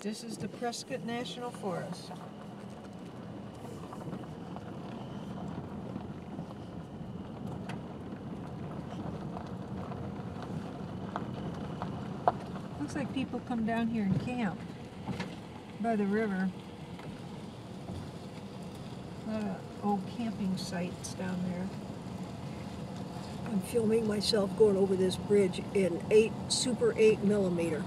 This is the Prescott National Forest. Looks like people come down here and camp by the river. A lot of old camping sites down there. I'm filming myself going over this bridge in eight super eight millimeter.